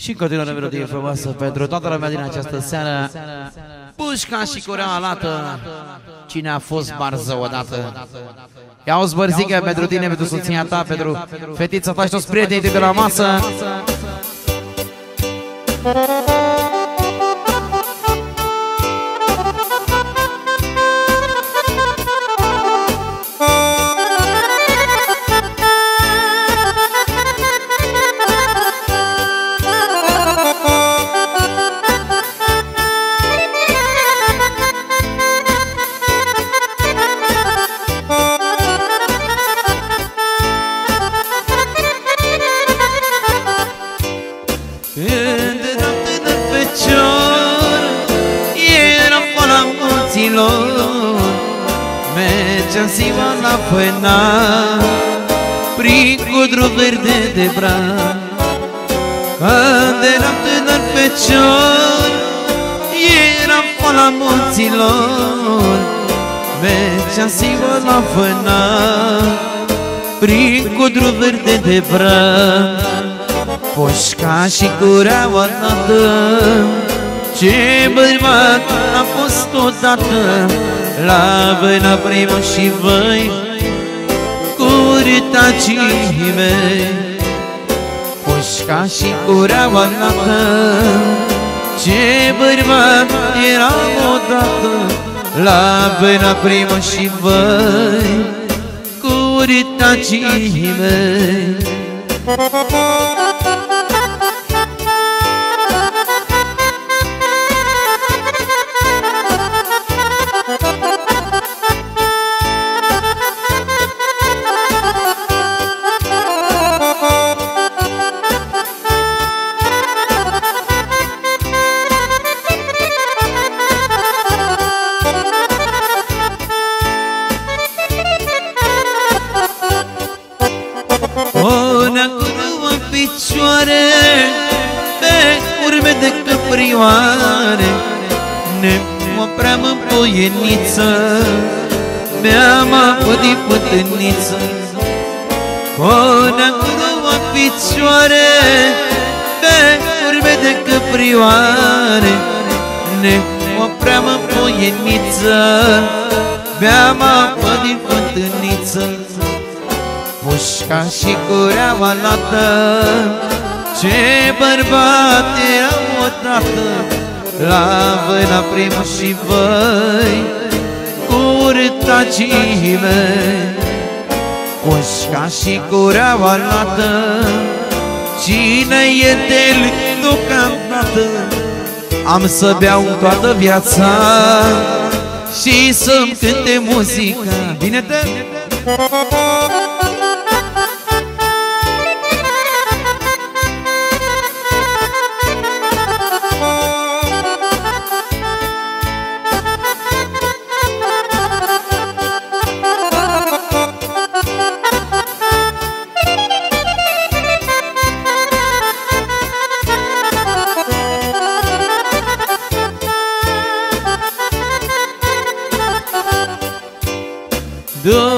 Și în continuare melodie frumoasă pentru toată lumea din această seară. Pușca și curea alată, cine a fost barză odată. Ia o zbărzică pentru tine, pentru soția ta, pentru fetița ta și toți prietenii de la masă. Verde de bran Când eram tânăr fecior Eram la munților Mergeam ziua la fâna Prin cudru verde de bran Pușca și cureaua tată Ce bărbat a fost odată. La vâna primă și voi Cu urtacii mei Pușca și cureaua tată Ce bărbat eram odată La vâna primă și voi Una cu două picioare Pe urme de căprioare. Ne opream în poieniță Mi-am avut din pântâniță Pușca și cureaua lată Ce bărbat eram odată La vâna primă și voi Cu urtacii mei Pușca și cureaua lată Cine e del deocamdată? Am să beau toată viața Și să-mi cânte muzica. Bine-te!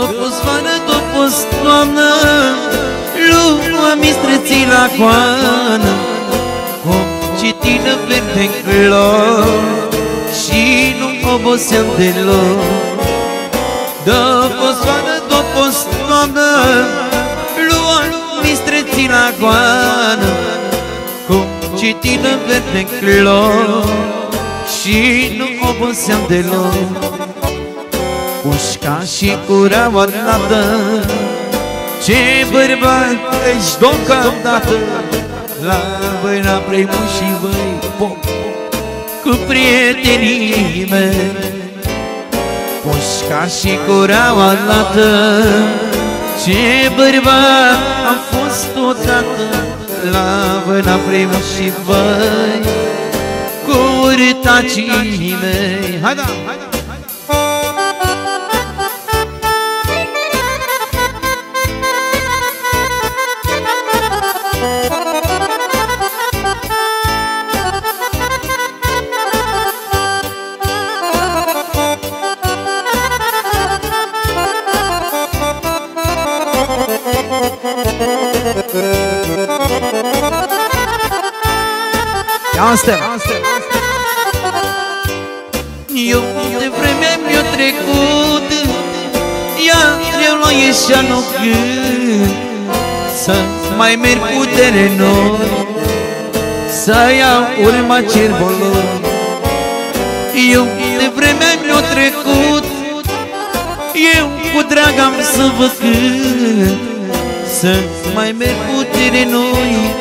După zvană, după toamnă Lumea mistreții la coană. Cum citină verde clor Și nu oboseam deloc. După zvană, după toamnă Lumea mistreții la coană. Cum citină verde clor Și nu oboseam deloc Pușca și cureaua lată Ce bărbat ești deocamdată? La vâna primul și voi pop Cu prietenii mei. Pușca și cureaua lată Ce bărbat am fost odată? La vâna primul și voi Cu urtacii mei. Hai da, hai Asta. Eu de vreme mi-a trecut Ea eu la ieșea nu gând Să mai merg cu terenul Să iau urma cerbolor Eu de vreme mi-a trecut Eu cu drag am să vă cânt Să mai merg cu terenul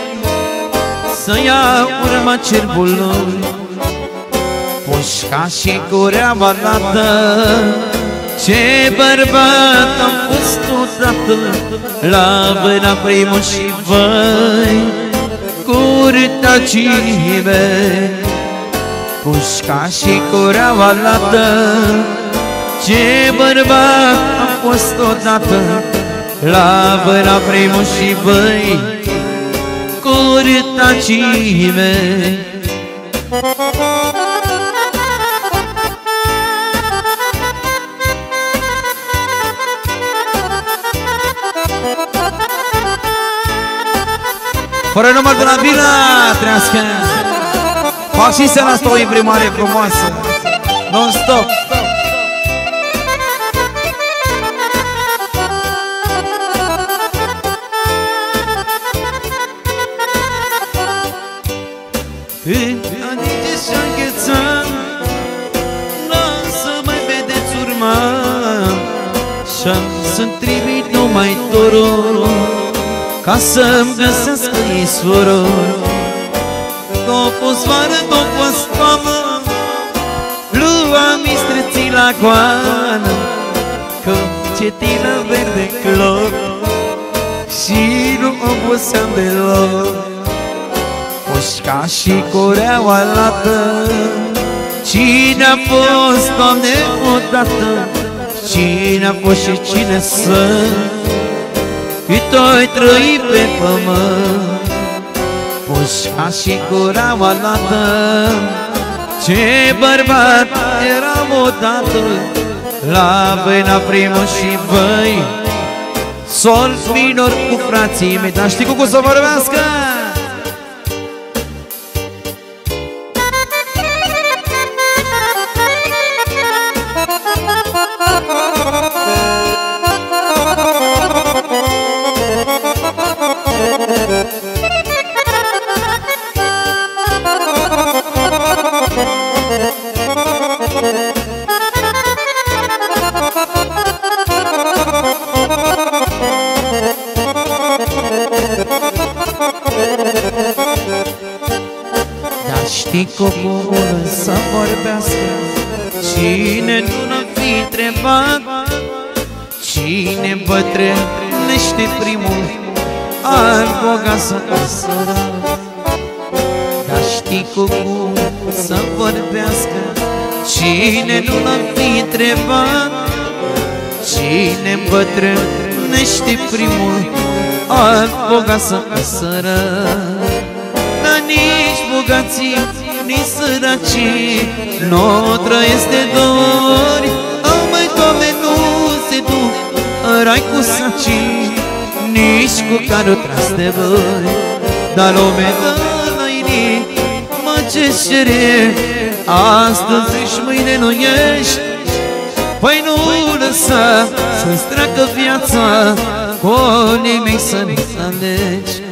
să ia urma cerbului Pușca și cureaua lată Ce bărbat am fost odată La vâna primul și văi Curtacime Pușca și cureaua lată Ce bărbat am fost odată La vâna primul și văi curtacime Fără număr de la Vila Trească. Fac și seara asta o imprimare frumoasă. Non-stop Ca să-mi găsească isvorul Că-o fost vară, că-o fost toamnă Luam istreții la coană Că cetină verde clor Și nu oboseam deloc. Mușca și cureaua lată Cine a fost, Doamne, odată? Cine a fost și cine sunt Cât oi trăi pe pământ Mușca și cureaua lată Ce bărbat eram odată La vâna primul și văi Sol minor cu frații mei Dar știi cum să vorbească? Știi coborul să vorbească. Cine nu n-a fi întrebat Cine bătrânește primul Al bogat să căsăra Dar știi coborul să vorbească? Cine nu n-a fi întrebat Cine bătrânește primul Al bogat să căsăra Dar nici bogații, nici săracii. Nu trăiesc de dori Au mai Doamne nu se duc Rai cu sacii Nici cu care o tras de vări Dar lume dă la inimă ce cere Astăzi și mâine nu ești. Păi nu lăsa să-ți treacă viața Cu nimic să nu alegi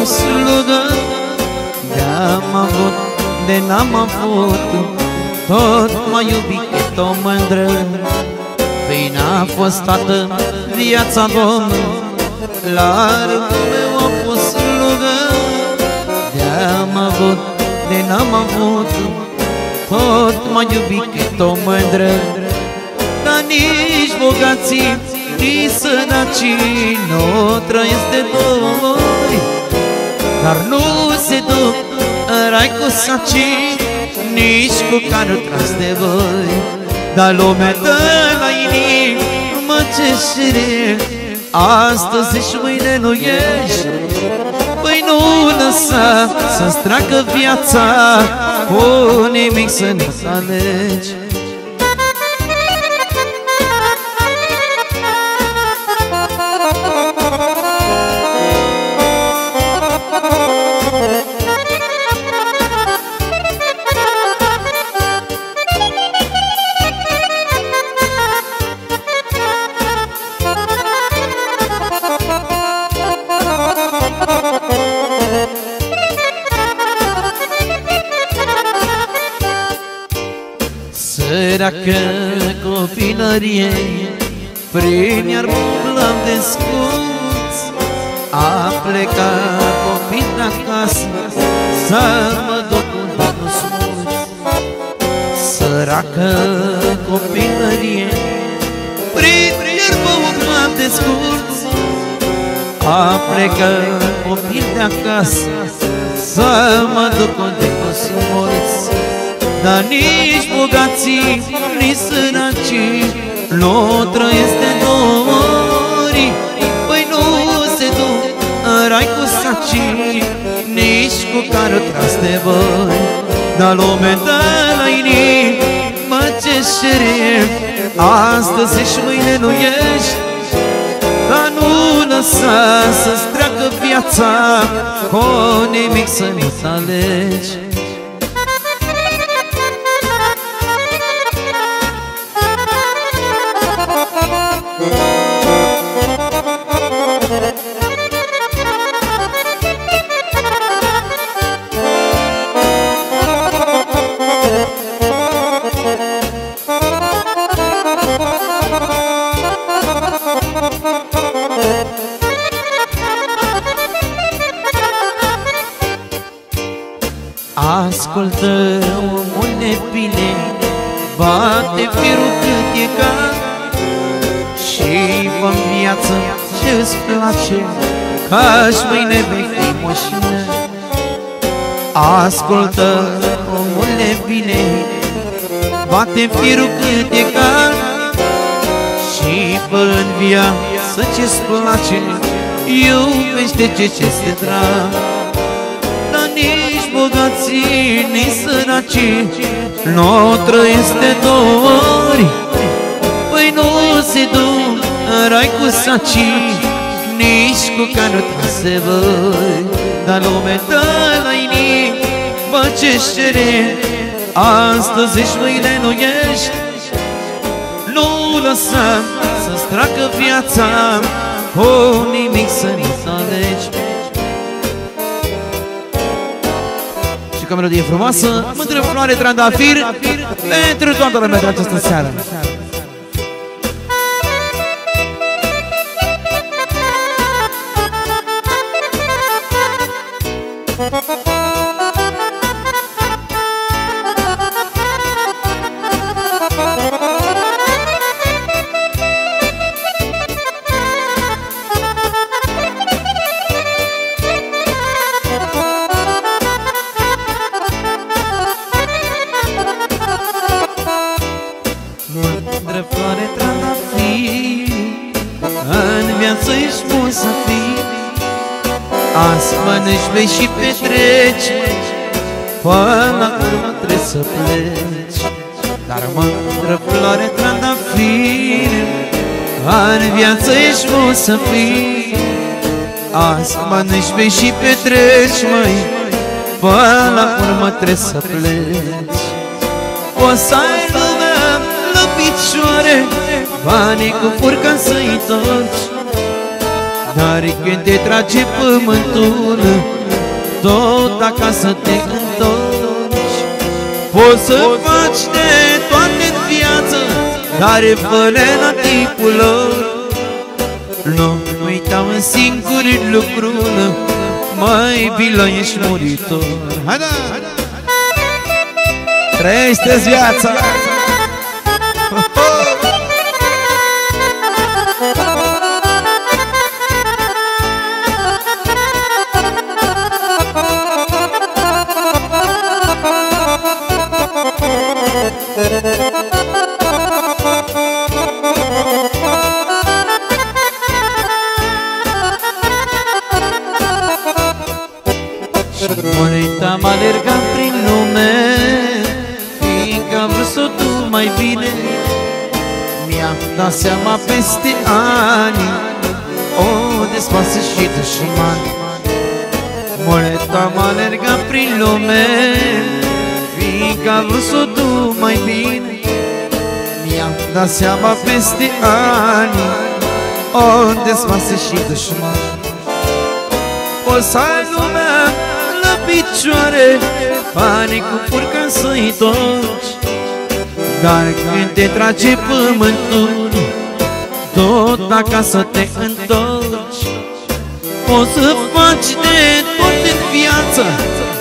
am slugă De-am avut, de n-am avut. Tot m-a iubit cât o mândră Păi n-a fost toată viața Domnul La rândul meu am fost slugă De-am avut, de n-am avut. Tot m-a iubit cât o mândră dar nici bogații, Unii săracii nu trăiesc de doi Dar nu se duc în rai cu sacii Nici cu canul tras de voi. Dar lumea dă la inimă ce șire. Astăzi și mâine nu ești. Păi nu lăsa să-ți treacă viața Cu nimic să nu-ți alegi Săracă copilărie Prin iar umblăm de scuț A plecat copil de acasă Să mă duc unde nu smuț Săracă copilărie Prin iarbă umblăm de scuț A plecat copil de acasă Să mă duc unde nu smuț dar nici bogații, nici săracii Nu trăiesc de dori. Păi nu se duc în rai cu sacii Nici cu care tras de voi. Dar lume dă la inimă ce șerif Astăzi și mâine nu ești Dar nu lăsa să-ți treacă viața. Cu nimic să nu-ți alegi Ascultă, omule bine. Bate firul cât e ca Și fă viață ce-ți place? Că-și mâine vei fi moșină. Ascultă, omule bine. Bate firul cât e ca Și fă în viață ce-ți place? Iubește ce ce-ți drag. Dar nici bogații, nici săracii Nu trăiesc de dori Păi nu se duc în rai cu sacii Nici cu canul trase voi Dar lume dă la inimă ce cere Astăzi și mâine nu ești. Nu lăsa să-ți treacă viața Cu nimic să nu-ți alegi ca melodie frumoasă. Mândră floare trandafir Pentru toată lumea de această seară Azi mănânci, bei și petreci Până la urmă trebuie să pleci. Dar mândră floare trandafir În viață ești bun să fii Azi mănânci, bei și petreci, măi Până la urmă trebuie să pleci. O să ai lumea la picioare Banii cu furca să-i torci Dar când te trage pământul Tot acasă te întorci. Poți să faci de toate în viață Dar fă la tipul lor. Nu uitau în singur lucru Mai bilă ești muritor. Haide! Trăiește-ți viața! Tot am alergat prin lume Fiindcă am vrut-o tu mai bine. Mi-am dat seama peste ani O, oh, desfasă și dușmani Mole, am alergat prin lume Fiindcă am vrut-o tu mai bine. Mi-am dat seama peste ani O, oh, desfasă și dușmani Poți să picioare Banii cu furcă să-i toci Dar când te trage pământul Tot acasă te întorci. O să faci de tot în viață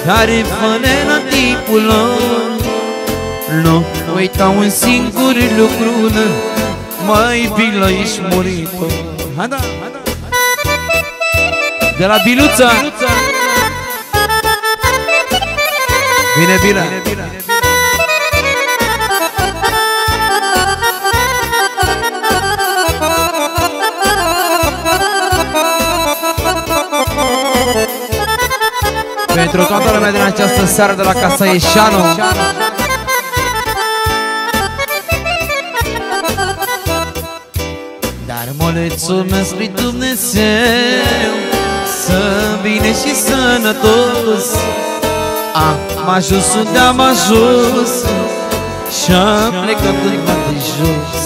Dar fă la tipul lor. Nu uita un singur lucru Mai bilă ești muritor. Hada, hada. De la Biluța Vine bine! Pentru toată lumea din această seară de la Casa Ieșanu Dar mulțumesc lui Dumnezeu Să bine și sănătos am ajuns unde am ajuns Și-am plecat undeva de jos.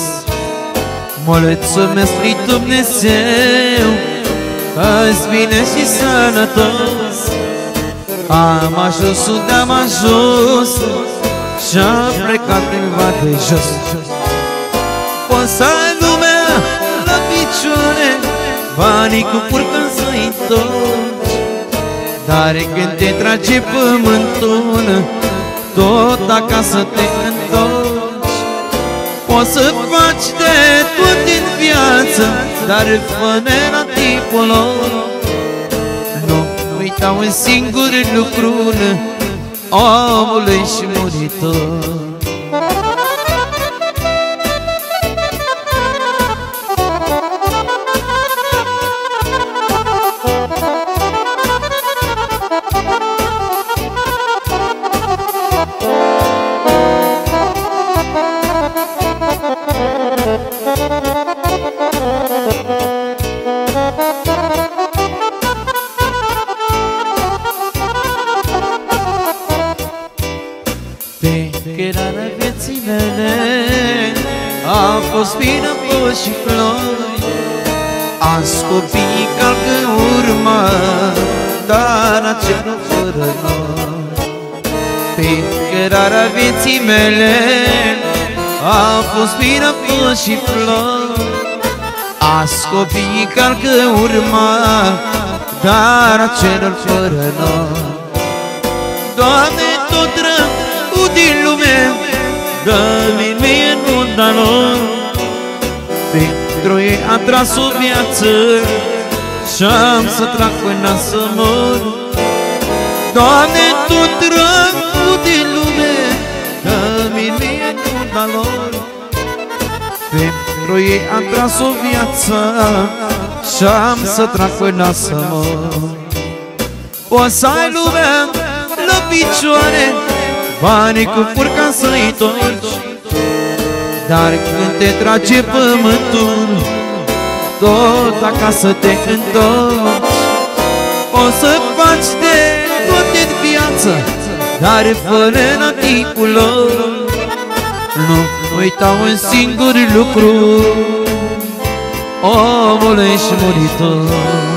Mulțumesc lui Dumnezeu Azi bine și sănătos. Am ajuns unde am ajuns Și-am plecat undeva de jos. Poți să ai lumea la picioare Banii cu furcă să-i întorci dar când te trage pământul Tot acasă te întorci. Poți să faci de tot din viață Dar fă la tipul lor. Nu uita un singur lucru Omului și muritor Dar acela fără noi. Pe cărarea vieții mele A fost vină și flori. Azi copiii calcă urmă Dar acelor fără noi. Doamne, tot rău din lume Dă-mi mie nunta lor. Pentru ei am tras o viață Și-am să trag până să mor Doamne, Tu dragul din lume Dă-mi mie nunta lor. Pentru ei am tras o viață Și-am să trag până să mor. O să ai lumea la picioare Banii cu furca să-i torci. Dar când te trage pământul Tot acasă te întorci. O să faci de tot în viață Dar fără la timpul lor. Nu uita un singur lucru Omul ești muritor